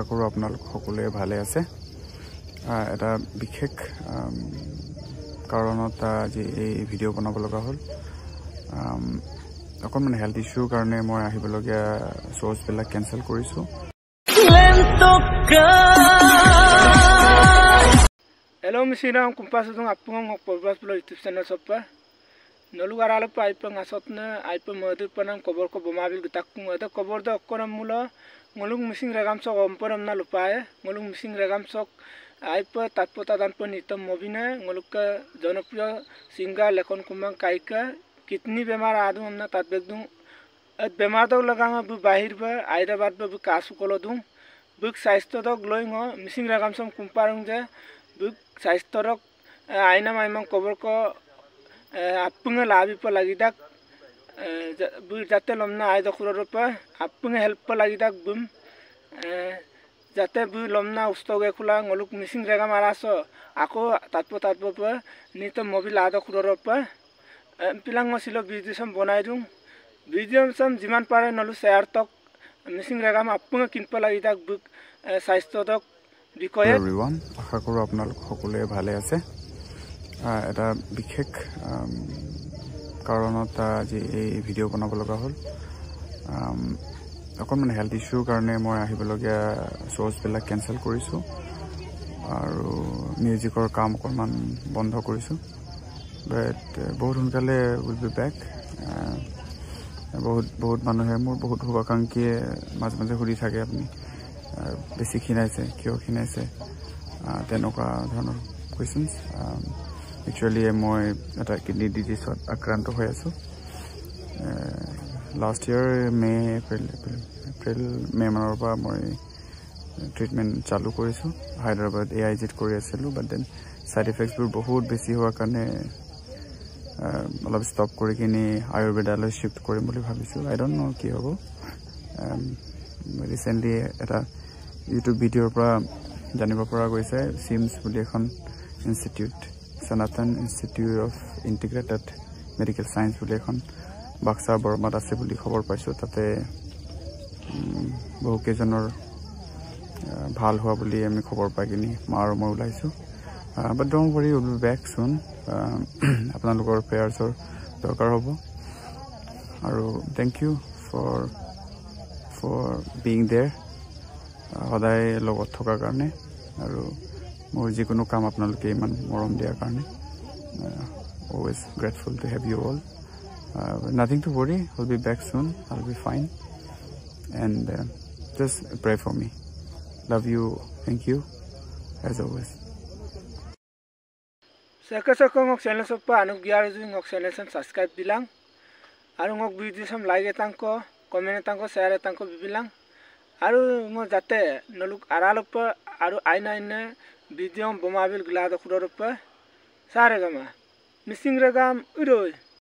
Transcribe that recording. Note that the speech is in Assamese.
আশা কৰোঁ আপোনালোক সকলোৱে ভালে আছে এটা বিশেষ কাৰণত আজি এই ভিডিঅ' বনাব লগা হ'ল অকণমান হেল্থ ইছ্যুৰ কাৰণে মই আহিবলগীয়া চ'ৰ্চবিলাক কেঞ্চেল কৰিছোঁ হেল্ল' মিচি নাম কোম্পা চুং আপং প্ৰভাস বোলো ইউটিউব চেনেল চপা নলুগাৰ আলপ আইপং আচত আইপ মধুৰ পৰা নাম কবৰ কবাবিল গোটাক কবৰ দ অকণমূলক ngulung mising regam sok omporam na lupae ngulung mising regam sok ay pa tatpo tadan pa nito mobina nguluk ka জনপ্রিয় সিঙ্গার লেখন কুমাং কাইকা কিতনি বেমার আদু আমনা তাত বেগদুং at বেমার দক লাগাং বু বাহির বা আইদাবাদ বা বু কাসু কলো দুং বুক স্বাস্থ্য দক লই ng মিসিং রাগাম সম কুম্পারং যে বুক স্বাস্থ্যৰক আইনা মাইমাং কবৰক যাতে লমনা আই দখুৰৰ পৰা আপুঙে হেল্প লাগিদাক বুম যাতে বু লমনা উস্তগে খোলা ngoluk মিচিং জেগা মাৰাছ আকৌ তাতপ পৰা নিত মবিল আ দখুৰৰ পৰা পিলাং ছিল চাম বনাই ভিডিঅ' চাম যিমান পাৰে নলো শ্বেয়াৰ তক মিচিং জেগা আপুঙে কিনিব লাগিদাক বুক স্বাস্থ্যতক বিষয়ে আশা কৰোঁ আপোনালোক সকলোৱে ভালে আছে এটা বিশেষ কাৰণত আজি এই ভিডিঅ' বনাব লগা হ'ল। অকণমান হেল্থ ইছ্যুৰ কাৰণে মই আহিবলগীয়া শ্ব'জবিলাক কেঞ্চেল কৰিছোঁ আৰু মিউজিকৰ কাম অকণমান বন্ধ কৰিছোঁ। বাট বহুত সোনকালে উইল বি বেক বহুত বহুত মানুহে মোৰ বহুত শুভাকাংক্ষীয়ে মাজে মাজে সুধি থাকে আপুনি বেছি ক্ষীণাইছে কিয় ক্ষীণাইছে তেনেকুৱা ধৰণৰ কুৱেশ্যনছ একচুৱেলি মই এটা কিডনী ডিজিজত আক্ৰান্ত হৈ আছোঁ। Last year May' April April April May' মানৰ পৰা মই ট্ৰিটমেণ্ট চালু কৰিছোঁ। হায়দৰাবাদ এ আই জিত কৰি আছিলোঁ বাট দেন ছাইড ইফেক্টছবোৰ বহুত বেছি হোৱাৰ কাৰণে অলপ ষ্টপ কৰি কিনি আয়ুৰ্বেদালৈ শ্বিফ্ট কৰিম বুলি ভাবিছোঁ। আই ডণ্ট ন' কি হ'ব। ৰিচেণ্টলি এটা ইউটিউব ভিডিঅ'ৰ পৰা জানিব পৰা গৈছে চিমছ বুলি এখন institute Sanatan institute of integrated medical science বুলি এখন বাক্সা বৰমাত আছে বুলি খবৰ পাইছোঁ। তাতে বহুকেইজনৰ ভাল হোৱা বুলি আমি খবৰ পাই কিনি মা আৰু মই ওলাইছোঁ। বাট ডং কৰি উইল বি বেক চোন আপোনালোকৰ প্ৰেয়াৰ্ছৰ দৰকাৰ হ'ব। আৰু thank you for for being there সদায় লগত থকাৰ কাৰণে। আৰু মোৰ যিকোনো কাম আপোনালোকে ইমান মৰম দিয়াৰ কাৰণে always grateful to have you all nothing to worry will be back soon all be fine and just pray for me love you thank you as always চেকে চেকে মোক চেনেল চব পৰা আনক দিয়াৰ যদি মোক চেনেল চেনেলখন ছাবস্ক্ৰাইব দিলাং আৰু মোক ভিডিঅ' চাম লাইক এটাংক কমেণ্ট এটাংক শ্বেয়াৰ এটাংক বিবিলাং আৰু মই যাতে নলুক আঁৰালৰ আৰু আইনে আইনে bidiyon Bomabil Glada Kudoropa Saregama Missing Regam Uroi